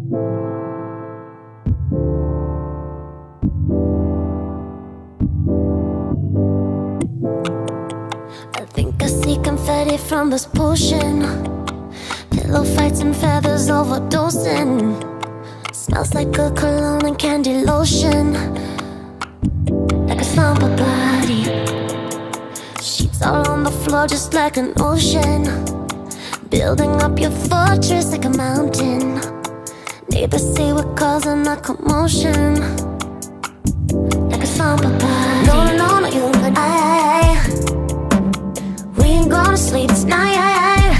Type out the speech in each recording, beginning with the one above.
I think I see confetti from this potion. Pillow fights and feathers overdosing. Smells like a cologne and candy lotion. Like a slumber party. Sheets all on the floor just like an ocean. Building up your fortress like a mountain. Neighbors say we're causing a commotion. Like a party. No, no, no, not you and I. We ain't gonna sleep tonight.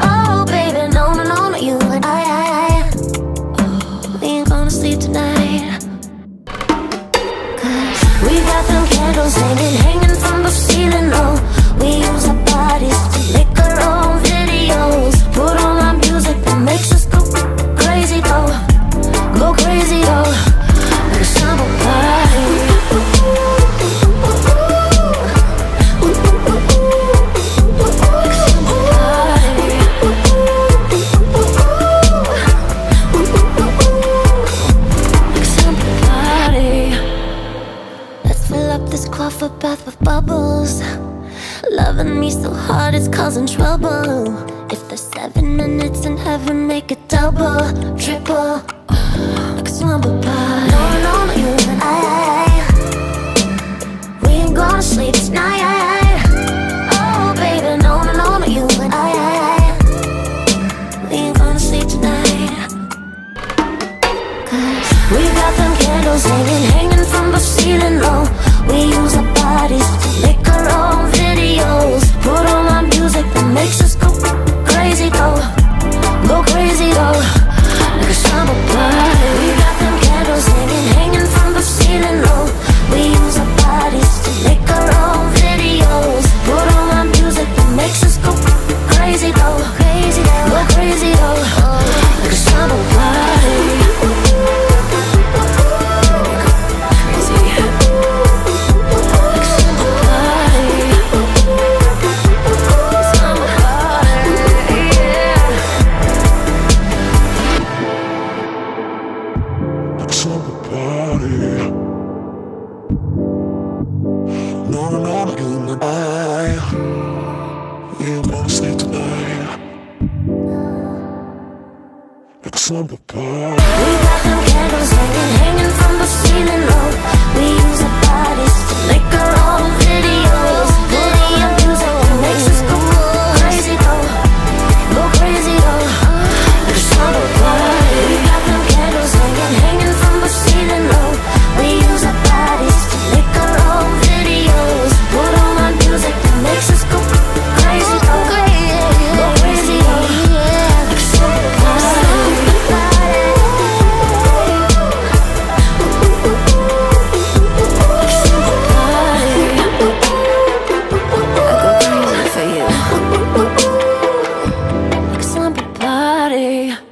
Oh, baby, no, no, no, not you and I. We ain't gonna sleep tonight. Cause we got them candles hanging, hanging up this coffee bath with bubbles. Loving me so hard it's causing trouble. If there's seven minutes in heaven, make it double, triple. Like a slumber party. No, no, no, you and I. We ain't gonna sleep tonight. Oh, baby, no, no, no, no, you and I. We ain't gonna sleep tonight. Cause we got them candles hanging, hanging We No, no, no, I. We ain't gonna sleep tonight. Like summer party. We got them candles hanging, hanging from the away.